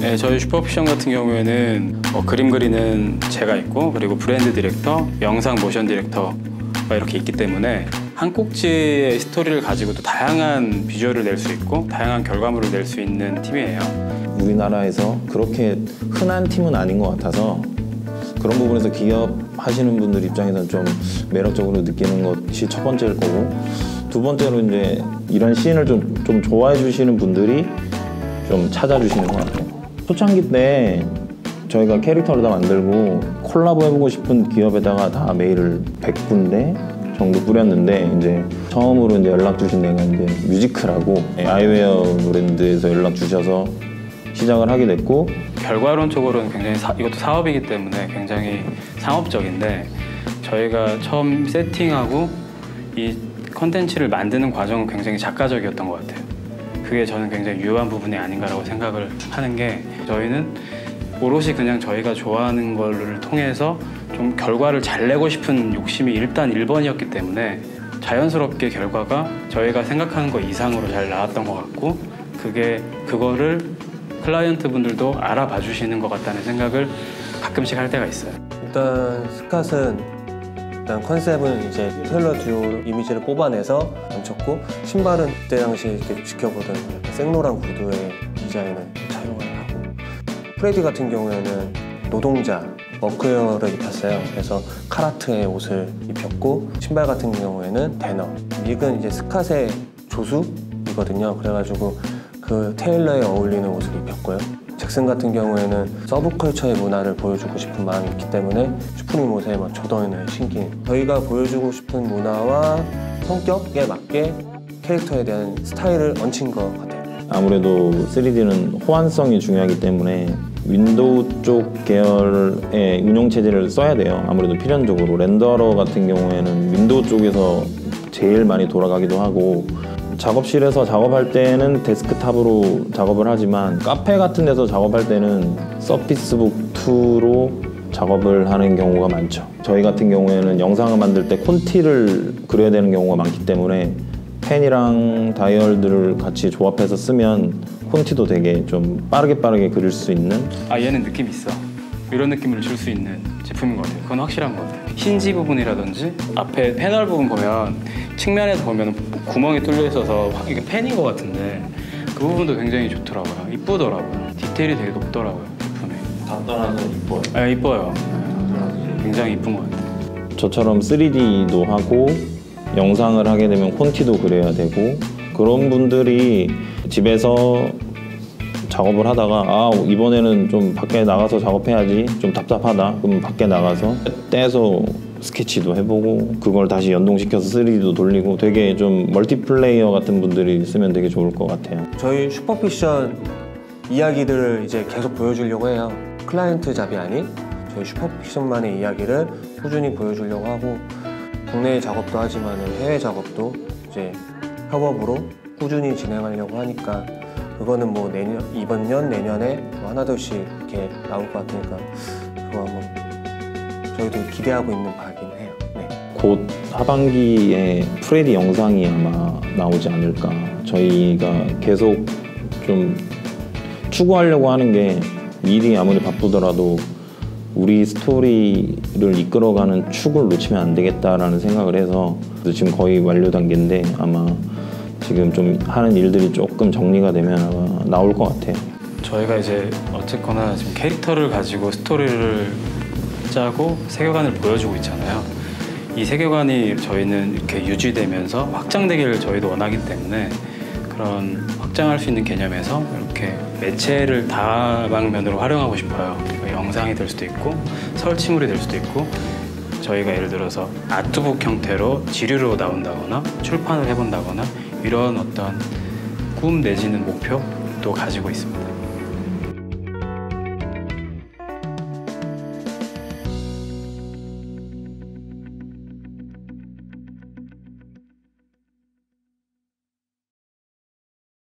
네, 저희 슈퍼픽션 같은 경우에는 어, 그림 그리는 제가 있고 그리고 브랜드 디렉터, 영상 모션 디렉터가 이렇게 있기 때문에 한 꼭지의 스토리를 가지고도 다양한 비주얼을 낼 수 있고 다양한 결과물을 낼 수 있는 팀이에요. 우리나라에서 그렇게 흔한 팀은 아닌 것 같아서 그런 부분에서 기업 하시는 분들 입장에서는 좀 매력적으로 느끼는 것이 첫 번째일 거고 두 번째로 이제 이런 씬을 좀, 좀 좋아해 주시는 분들이 좀 찾아주시는 것 같아요. 초창기 때 저희가 캐릭터를 다 만들고 콜라보 해보고 싶은 기업에다가 다 메일을 100군데 정도 뿌렸는데 이제 처음으로 이제 연락 주신 데가 이제 뮤지크라고 아이웨어 브랜드에서 연락 주셔서 시작을 하게 됐고 결과론적으로는 굉장히 사- 이것도 사업이기 때문에 굉장히 상업적인데 저희가 처음 세팅하고 이 컨텐츠를 만드는 과정은 굉장히 작가적이었던 것 같아요. 그게 저는 굉장히 유효한 부분이 아닌가라고 생각을 하는 게 저희는 오롯이 그냥 저희가 좋아하는 거를 통해서 좀 결과를 잘 내고 싶은 욕심이 일단 1번이었기 때문에 자연스럽게 결과가 저희가 생각하는 것 이상으로 잘 나왔던 것 같고 그게 그거를 클라이언트 분들도 알아봐 주시는 것 같다는 생각을 가끔씩 할 때가 있어요. 일단 스캇은 일단 컨셉은 이제 tailor 듀오 이미지를 뽑아내서 얹혔고 신발은 그때 당시 이렇게 지켜보던 생로랑 구두의 디자인을 차용을 하고 프레디 같은 경우에는 노동자 workwear를 입혔어요. 그래서 칼하트의 옷을 입혔고 신발 같은 경우에는 대너 닉은 이제 스캇의 조수이거든요. 그래가지고 그 tailor에 어울리는 옷을 입혔고요. 잭슨 같은 경우에는 subculture의 문화를 보여주고 싶은 마음이 있기 때문에 슈프림 옷에 막 조던을 신긴 저희가 보여주고 싶은 문화와 성격에 맞게 캐릭터에 대한 스타일을 얹힌 것 같아요. 아무래도 3D는 호환성이 중요하기 때문에 윈도우 쪽 계열의 운용 체제를 써야 돼요. 아무래도 필연적으로 renderer 같은 경우에는 윈도우 쪽에서 제일 많이 돌아가기도 하고 작업실에서 작업할 때는 데스크탑으로 작업을 하지만 카페 같은 데서 작업할 때는 서피스북 2로 작업을 하는 경우가 많죠. 저희 같은 경우에는 영상을 만들 때 콘티를 그려야 되는 경우가 많기 때문에 펜이랑 다이얼들을 같이 조합해서 쓰면 콘티도 되게 좀 빠르게 빠르게 그릴 수 있는 아 얘는 느낌 있어. 이런 느낌을 줄 수 있는 제품인 것 같아요. 그건 확실한 것 같아요. 힌지 부분이라든지 앞에 패널 부분 보면 측면에서 보면 구멍이 뚫려 있어서 확 이게 펜인 것 같은데 그 부분도 굉장히 좋더라고요 이쁘더라고요 디테일이 되게 높더라고요 다 떠나서 이뻐요. 아 이뻐요 네. 굉장히 이쁜 것 같아요 저처럼 3D도 하고 영상을 하게 되면 콘티도 그려야 되고 그런 분들이 집에서 작업을 하다가 아 이번에는 좀 밖에 나가서 작업해야지 좀 답답하다 그럼 밖에 나가서 떼서 스케치도 해보고 그걸 다시 연동시켜서 3D도 돌리고 되게 좀 멀티플레이어 같은 분들이 쓰면 되게 좋을 것 같아요 저희 슈퍼픽션 이야기들을 이제 계속 보여주려고 해요. client job이 아닌 저희 슈퍼픽션만의 이야기를 꾸준히 보여주려고 하고 국내 작업도 하지만 해외 작업도 이제 협업으로 꾸준히 진행하려고 하니까 그거는 뭐 내년 이번 년 내년에 뭐 하나둘씩 이렇게 나올 것 같으니까 그거 한번 저희도 기대하고 있는 바긴 해요. 네. 곧 하반기에 프레디 영상이 아마 나오지 않을까. 저희가 계속 좀 추구하려고 하는 게 일이 아무리 바쁘더라도 우리 스토리를 이끌어가는 축을 놓치면 안 되겠다라는 생각을 해서 지금 거의 완료 단계인데 아마 지금 좀 하는 일들이 조금 정리가 되면 아마 나올 것 같아요. 저희가 이제 어쨌거나 지금 캐릭터를 가지고 스토리를 짜고 세계관을 보여주고 있잖아요. 이 세계관이 저희는 이렇게 유지되면서 확장되기를 저희도 원하기 때문에 그런 확장할 수 있는 개념에서 이렇게 매체를 다방면으로 활용하고 싶어요. 영상이 될 수도 있고 설치물이 될 수도 있고 저희가 예를 들어서 아트북 형태로 지류로 나온다거나 출판을 해본다거나 이런 어떤 꿈 내지는 목표도 가지고 있습니다.